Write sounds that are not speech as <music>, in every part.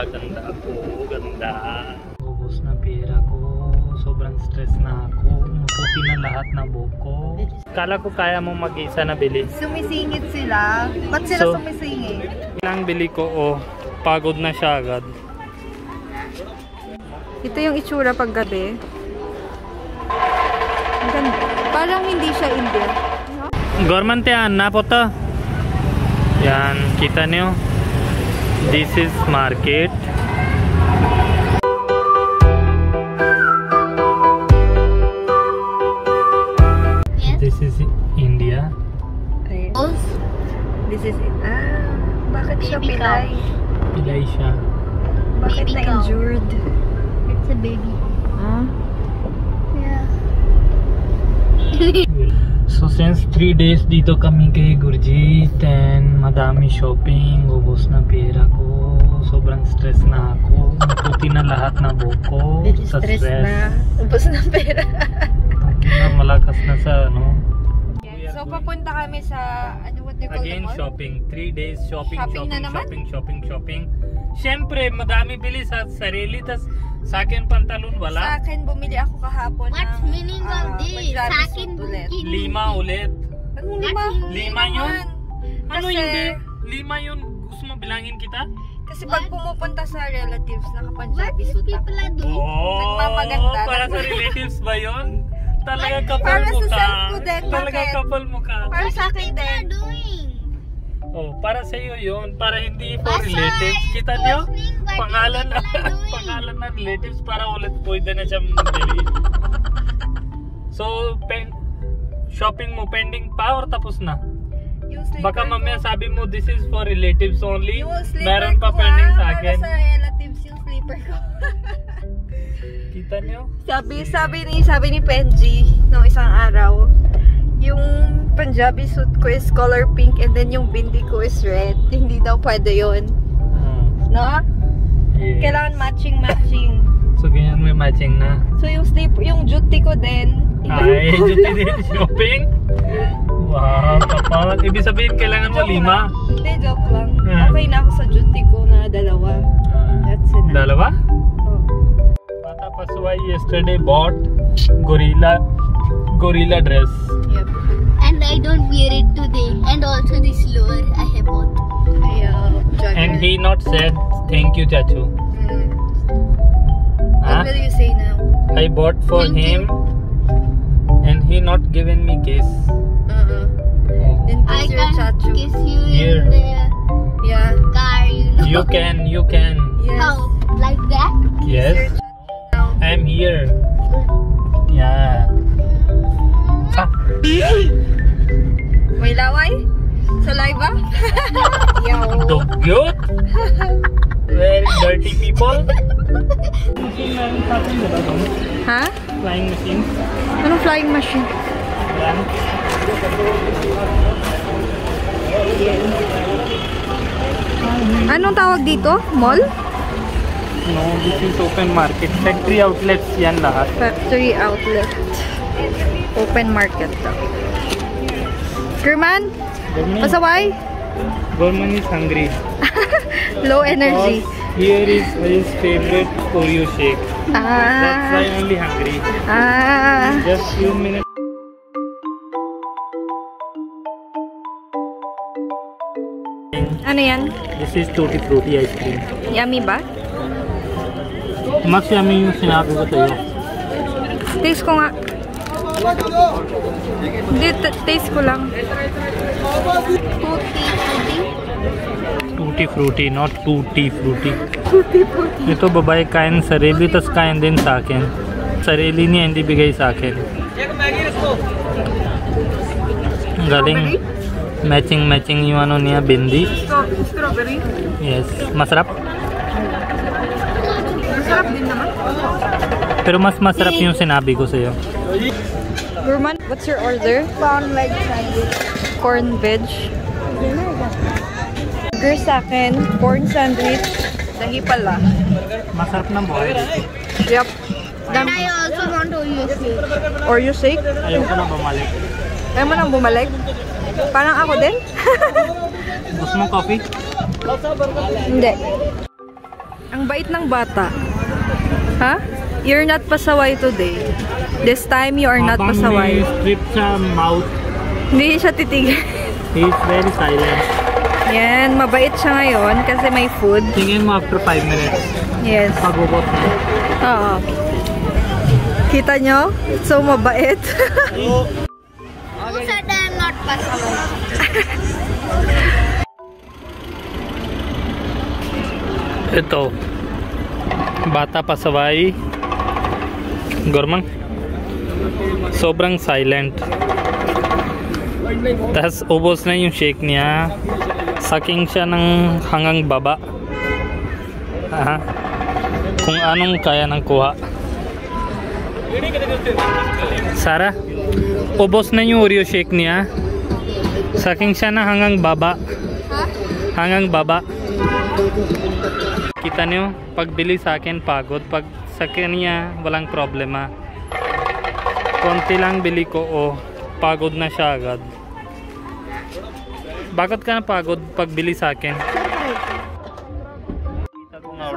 Ganda po, ganda. Ubus na pera ko. Sobrang stress na ako. Maputi na lahat na buko. Kala ko kaya mo mag-isa na bili. Sumisingit sila. Ba't sila So- sumisingit? Ilang bili ko, oh. Pagod na siya agad. Ito yung itsura pag gabi. Ganda. Parang hindi siya India. Government yan, na po to. Yan, kita niyo. This is market. This is India. Okay. This is it. Ah, bakit siya Baby pilay? Pilay siya. Bakit Baby cow. na-injured? It's a baby. Ah? So since 3 days dito kami kay Gurjit and madami shopping, ubos na pera ko, sobrang stress na ako. Maputi na lahat na buko Very sa stress stress. na. Ubus na pera. Na malakas na sa ano. so, papunta kami sa, ano Again, shopping. 3 days shopping, Shopping shopping, shopping, shopping, shopping. Siyempre, madami bili sa sarili, tas sa akin pantalon Sa wala. akin, bumili ako kahapon What's ng meaning of this? Punjabi Sa akin ulit. Lima ulit. Ano lima? Lima yun? Ano hindi? Lima yun. Gusto mo bilangin kita? Kasi pag pumupunta sa relatives, these suit people ako. are doing? Oo. Nagmamaganda. Para sa relatives ba yun? Talaga kapal Para mo sa ka. self ko din, Talaga kapal mo ka. Para sa akin People din. Oh, para sa iyo yun. Para hindi for Basta, relatives. Kita what Pangalan na, pangalan ng relatives para ulit pwede na siya bili. So, pen, shopping mo pending pa or tapos na? Yung Baka ko- mamaya sabi mo this is for relatives only. Meron pa ko, pending ah, sa akin. Para sa relatives yung sleeper ko. <laughs> Kita nyo? sabi, sabi ni, sabi ni Penji, nung isang araw, yung Punjabi suit ko is color pink and then yung bindi ko is red. Hindi daw pwede yun. Hmm. No? Yes. Kailangan matching-matching. So, ganyan may matching na. So yung sleep, yung duty ko din, Ay, <laughs> duty din shopping? Wow, kapal. Ibig sabihin, kailangan mo Joke lima. lang. Hindi, joke lang. Hmm. Okay na ako sa duty ko na dalawa. Ah, That's enough. Dalawa? Oh. Bata Paswai yesterday bought gorilla gorilla dress. Yep. And I don't wear it today. And also this lower I have bought. Ayaw. Jugger. And he not said thank you, Chachu. Hmm. Huh? What will you say now? I bought for Thank you. him and he not given me kiss. Uh-uh. Then I your can chachu. kiss you Here. in the Yeah. car, you know. You can, you can. Yes. How? Like that? Yes. Your chachu now. I'm here. Yeah. Ah, <laughs> May laway? Sa live? Yaw. dugyot. Very dirty people. Machine diba? Ha? Flying machine. Anong flying machine? Yan. Anong tawag dito? Mall? No, this is open market. Factory outlets yan lahat. Factory outlet. Open market daw. German? Government, Pasaway? government is hungry. <laughs> Low energy. Because here is his favorite Oreo shake. That's why Ah. only hungry. Ah. Just few minutes. Ano yan? This is Tutti Frutti ice cream. Yummy ba? Mas yummy yung sinabi ko sa'yo. Taste ko nga. Hindi, taste ko lang. Tutti Frutti, not Tutti Frutti. Ito babae kain sarili, tas kain din sa akin. Sarili niya hindi bigay sa akin. Galing matching matching yung ano niya bindi. Strawberry? Yes, masarap. Masarap din naman. Pero mas masarap yung sinabi ko sa'yo. Gurman, what's your order? Corn veg sandwich. Corn veg. Burger sa akin, corn sandwich. Dahi pala. Masarap ng buhay. Yup. And I also want Oreo shake. Oreo shake. Ayoko na bumalik. Ayaw mo nang bumalik? Parang ako din? <laughs> Gusto mo coffee? Hindi. Ang bait ng bata. Ha? You're not pasaway today. This time you are not Habang pasaway. may strip sa mouth, Hindi siya titigil. he is very silent. Yan, mabait siya ngayon kasi may food. Tingin mo after 5 minutes, Yes. pagubot na. Oo. Kita nyo? So mabait. Said I'm not pasaway? Ito. Bata pasaway. Gormang. Sobrang silent. Tapos ubos na yung shake niya. Saking siya ng hanggang baba. Aha. Kung anong kaya ng kuha. Sara, ubos na yung Oreo shake niya. Saking siya na hanggang baba. Hanggang baba. Kita niyo, pagbili sa akin pagod, pag sa kanya walang problema. Konti lang bili ko, oh, pagod na siya agad. Bakit ka na pagod pagbili sa akin?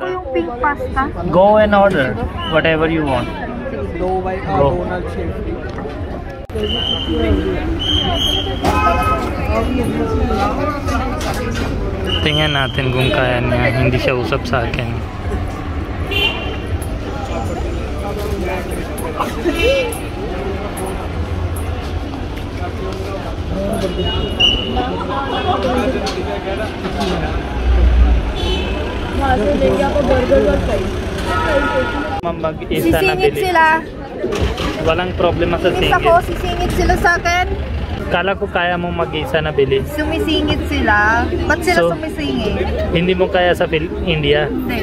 yung pink pasta. Go and order whatever you want. Go by Go. Donald Shell. Tingnan natin kung kaya niya, hindi siya usap sa akin. Mag-isa na Sisingit bili. sila. Walang problema sa Isa ko, singit. sisingit sila sa akin. Kala ko kaya mo mag-isa na bili. Sumisingit sila. Ba't sila So- sumisingit? Hindi mo kaya sa Phil- India, Hindi.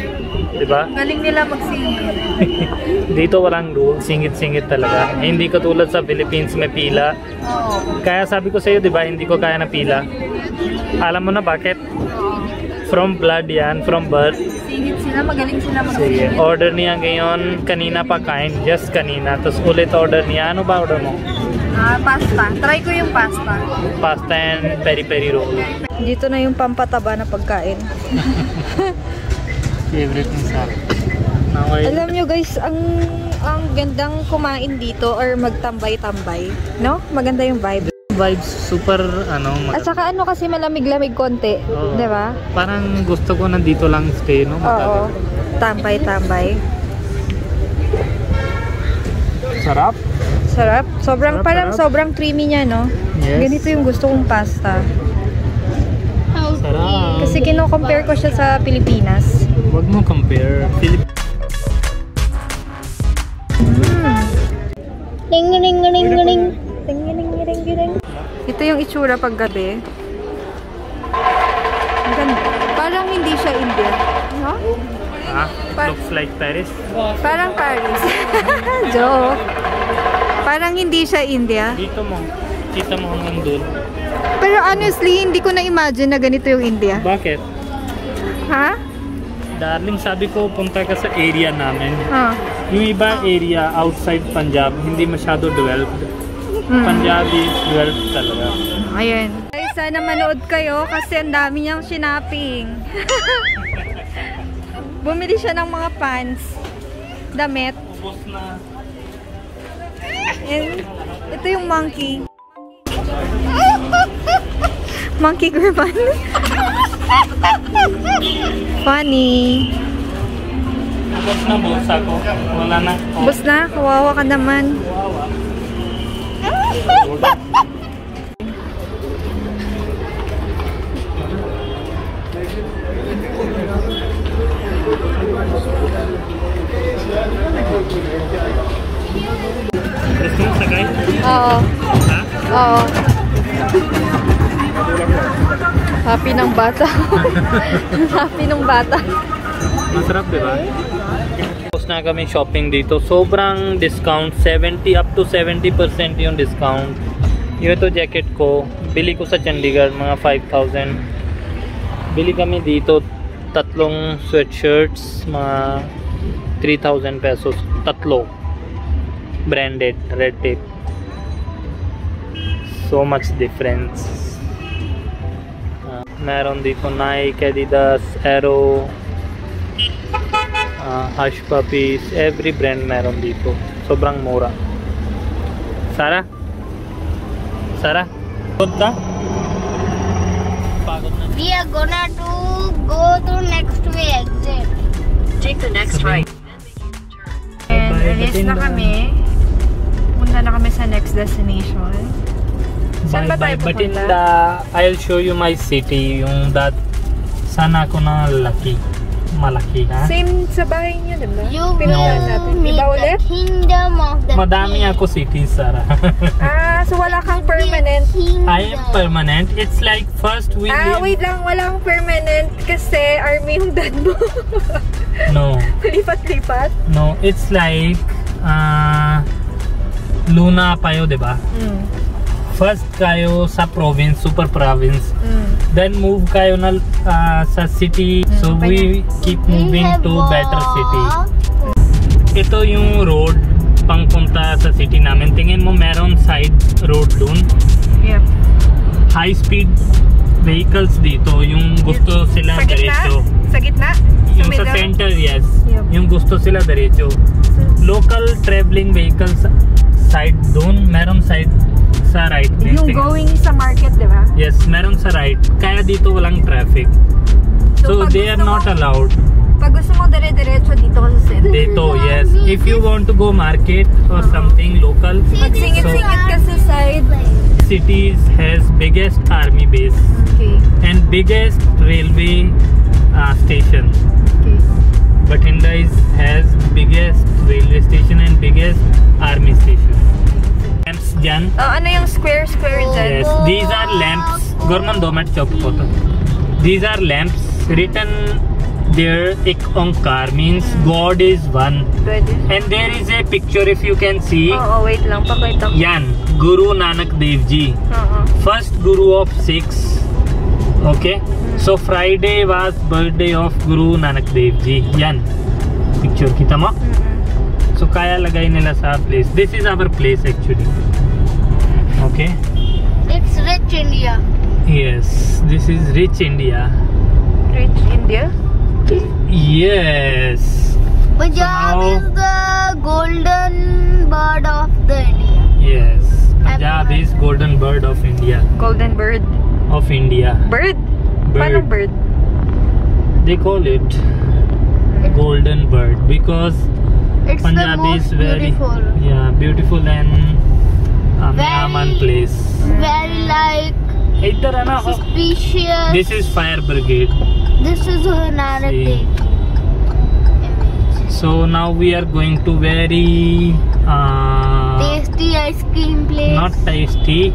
'di ba? Galing nila magsingit. <laughs> Dito walang rule, singit-singit talaga. Hindi katulad sa Philippines may pila. Kaya sabi ko sa iyo, 'di ba, hindi ko kaya na pila. Alam mo na bakit? From blood 'yan, from birth. Singit sila, magaling sila Sige, magsingit. order niya ngayon, kanina pa kain, just kanina. Tapos ulit order niya, ano ba order mo? Ah, pasta. Try ko yung pasta. Pasta and peri-peri roll. Dito na yung pampataba na pagkain. <laughs> Favorite ng sa akin. I- Alam nyo guys, ang ang gandang kumain dito or magtambay-tambay. No? Maganda yung vibe. vibes super ano At maganda. saka ano kasi malamig-lamig konti. Oo. Di ba? Parang gusto ko nandito lang stay no Oo. Tambay-tambay. Sarap. Sarap. Sobrang, Sarap, parang sarap. sobrang creamy niya, no? Yes. Ganito yung gusto kong pasta. Sarap. Kasi kino-compare ko siya sa Pilipinas. Wag mo compare. Philip Mm. Ding ding ding ding. Tingin-ing-ing-ing. Ito yung itsura pag gabi. Ang ganda. Parang hindi siya India. No? ah, Pa- looks like Paris. Parang Paris. <laughs> Joke. Parang hindi siya India. Dito mo. Kita mo hanggang doon. Pero honestly, hindi ko na-imagine na ganito yung India. Bakit? Ha? Darling, sabi ko punta ka sa area namin. Ah. Yung iba area outside Punjab, hindi masyado developed. Mm. Punjab is developed talaga. Ayan. Guys, sana manood kayo kasi ang dami niyang shinaping. <laughs> Bumili siya ng mga pants, damit. Ubus na. And ito yung monkey. <laughs> monkey Gurman. <laughs> Funny. Ubus na bulsa ko. Wala na. Oh. Bus na, kawawa ka naman. Gusto mo sakay? Oo. Ha? Oo. Happy ng bata. <laughs> Happy ng bata. Masarap, di ba? Tapos na kami shopping dito. Sobrang discount. 70 up to 70% yung discount. Yung ito jacket ko. Bili ko sa Chandigarh. Mga 5,000. Bili kami dito. Tatlong sweatshirts. Mga 3,000 pesos. Tatlo. Branded. Red tape. So much difference. Ah, meron dito Nike, Adidas, Aero, ah, Hush Puppies, every brand meron dito. Sobrang mura. Sarah? Sarah? Pagod na. We are gonna to go to next way exit. Take the next right. And release na kami. Punta na kami sa next destination. Saan ba tayo pupunta? Batinda, I'll show you my city. Yung that, sana ako na laki. Malaki, ha? Same sa bahay niyo, di ba? You Pinuntahan natin. will meet Iba the ulit? kingdom of the Madami king. ako cities, Sarah. <laughs> Ah, so wala kang permanent. I am permanent. It's like first we Ah, live... wait lang. Walang permanent kasi army yung dad mo. <laughs> No. Lipat-lipat. No, it's like uh, Luna payo, 'di ba? Mm. First kayo sa province, super province. Mm. Then move kayo na uh, sa city. So we keep moving to better city. Ito yung road pangpunta sa city namin. Tingin mo meron side road dun. Yep. High speed vehicles dito. Yung gusto sila Sa gitna? diretso. Sa gitna? Yung sa middle? center, yes. Yep. Yung gusto sila diretso. Local traveling vehicles side doon, meron side sa right. din. Yung Tingnan. going sa market, di ba? Yes, meron sa right. Kaya dito walang traffic. So, pag they are not mo- allowed. Pag gusto mo dire-diretso dito ka sa center. Dito, yes. If you want to go market or something local, Magsingit-singit ka sa side. cities has biggest army base Okay. and biggest railway uh, station. Okay. Bathinda is has biggest railway station and biggest army station. Dyan. Oh, ano yung square-square dyan? Yes, these are lamps. Gorman do mat chop ko to. These are lamps written there ik onkar means God is one. Pwede. And there is a picture if you can see. Oo, wait lang. Pakita ko. Yan, Guru Nanak Dev Ji. Oo. First Guru of Sikhs. Okay. So Friday was birthday of Guru Nanak Dev Ji. Yan. Picture kita mo? So kaya lagay nila sa place. This is our place actually. Okay. It's rich India. Yes, this is rich India. Rich India? Yes. Punjab now- is the golden bird of the India. Yes. Punjab is golden bird of India. Golden bird. Of India. Bird? Paano bird? They call it golden bird because It's Punjab the is very beautiful. yeah beautiful and um, Andaman place. Very like. Oh. Suspicious. This is fire brigade. This is another See. thing. So now we are going to very uh, tasty ice cream place. Not tasty.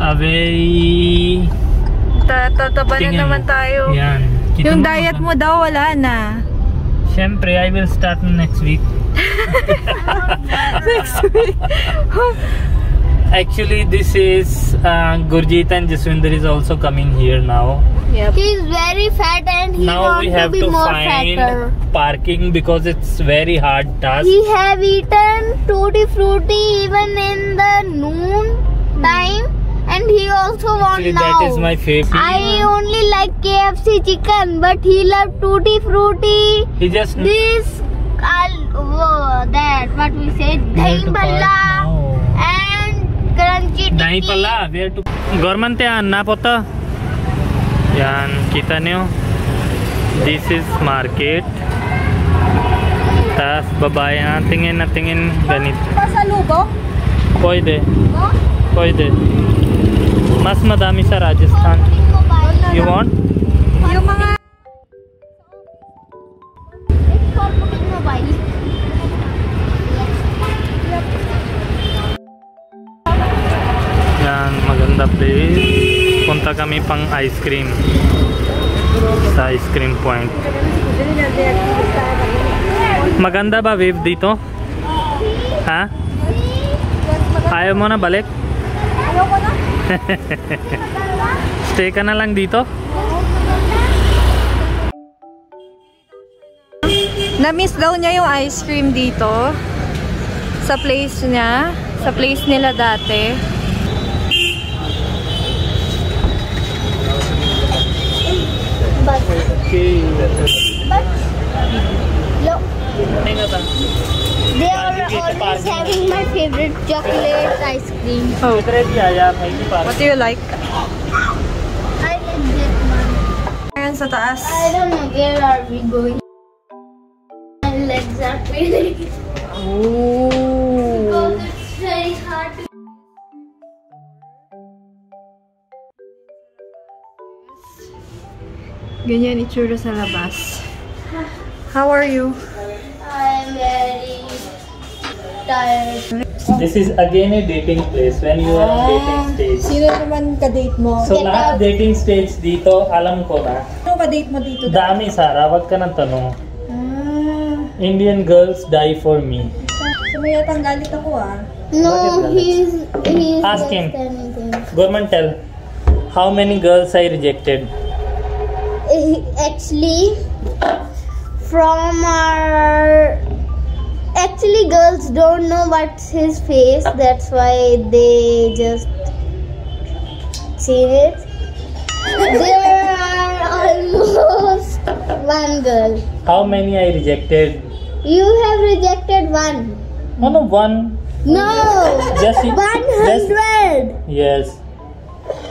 A very. Tataba na naman tayo. Yan. Yung diet mo daw wala na. Siyempre, I will start next week. <laughs> <laughs> next week. Actually, this is uh, Gurjeet and Jaswinder is also coming here now. yep. He's very fat and he now wants we have to be to more find fatter. parking because it's very hard task. He have eaten tutti frutti even in the noon time and he also wants Actually, now. that is my favorite. I only like KFC chicken but he love tutti frutti. he just This, I'll, oh, that, what we say, we have dahi balla now. and crunchy Dahi tikki. pala, where to... Gorman yan, na po to. Yan, kita nyo. This is market. Tapos babae na tingin na tingin ganito. Pasalubong? Pwede, No? pwede. Mas madami sa Rajasthan. You want? Yung mga... place. Punta kami pang ice cream. Sa ice cream point. Maganda ba wave dito? Ha? Ayaw mo na balik? Ayoko <laughs> na. Stay ka na lang dito? Na-miss daw niya yung ice cream dito. Sa place niya. Sa place nila dati. But, but look, they are always having my favorite chocolate ice cream. Oh. What do you like? I like this one. Ayan sa taas. I don't know where are we going. My legs are feeling. Oh. Ganyan itsura sa labas. How are you? I'm very tired. This is again a dating place when you are on dating stage. Sino naman ka-date mo? So lahat dating stage dito, alam ko na. Sino ka-date mo dito? Dami Sara, wag ka nang tanong. Ah. Indian girls die for me. Sumayatang galit ako ah. No, he's he's Ask him. Government tell, how many girls I rejected? Actually, from our actually girls don't know what's his face. That's why they just seen it. There are almost one girl. How many I rejected? You have rejected one. Oh no, one. No, Just one just hundred. yes.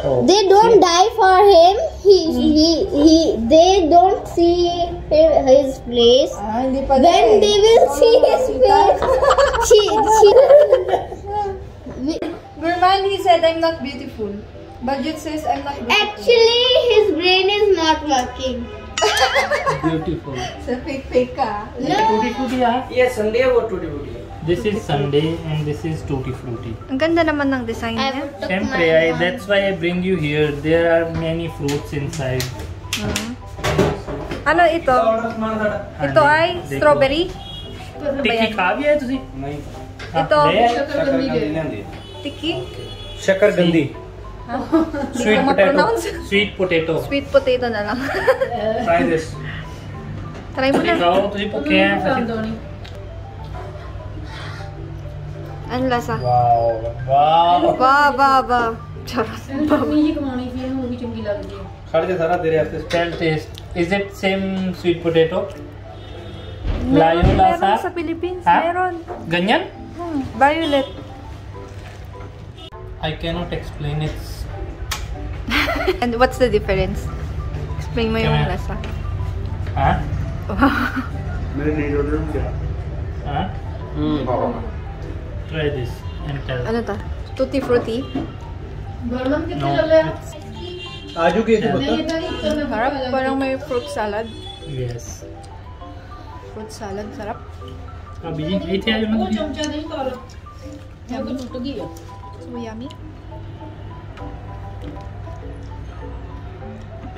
Oh. They don't yeah. die for him. He, hmm. he, he, they don't see him, his place. Ah, when they will oh, see his face, <laughs> she, she. Burman, he said, I'm not beautiful. Budget says, I'm not beautiful. Actually, his brain is not working. beautiful. <laughs> So, fake, fake. No. Ah? Yes, Sunday, what to do? This is Sunday and this is Tutti Frutti. Ang ganda naman ng design niya. Siyempre, I, that's why I bring you here. There are many fruits inside. Mm. Ano ito? Ito ah, ay strawberry? Tiki ka bhi hai tusi? Ito. Ah, Tiki? Shakargandi. Sweet potato. Sweet potato. Sweet potato na lang. Try this. Try mo na. Ikaw, tusi po kaya? Sandoni. Ano lasa? Wow wow Ba, ba, ba. Charot. खड़ जा सारा तेरे हाथ से Tell taste. Is it same sweet potato? Meron, Layo meron lasa? sa Philippines. Ha? Meron. Ganyan? Hmm, violet. I cannot explain it. <laughs> And what's the difference? Explain mo yung Come here. lasa. हाँ? मेरे नहीं जोड़ रहे क्या हाँ? Try this and tell. Ano to? Tutti Frutti? No. Aju ke ito bata? Harap, parang may fruit salad. Yes. Fruit salad, sarap. Abhi, ite ayo man. Yummy. So yummy.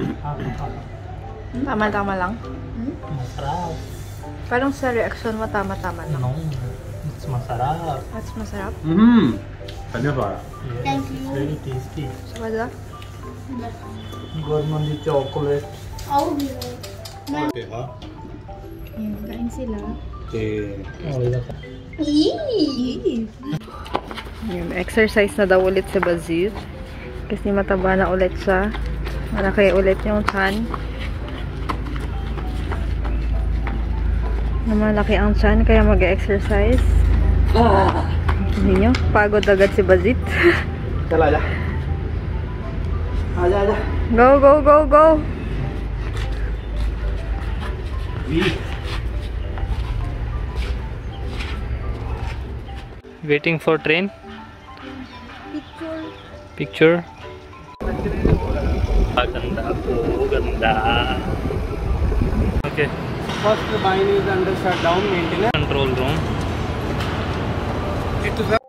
<coughs> Tama-tama lang. Hmm? Parang sa reaction mo, tama-tama lang. No. It's masarap. That's masarap. Mm-hmm. Dhanyawad. Yes, Thank you. It's very tasty. Sawadla. Gourmandi chocolate. How do you? Ha? Ayan, kain sila. Okay. Oh, eee! Ayan, exercise na daw ulit si Bazir. Kasi mataba na ulit siya. Malaki ulit yung chan. Malaki ang chan, kaya mag-exercise. Hindi nyo, pagod agad si Bazit. चल आजा आजा आजा Go, go, go, go! Waiting for train. Picture. Ah, ganda po, ganda. Okay, first mine is under shut down maintenance control room. Esto es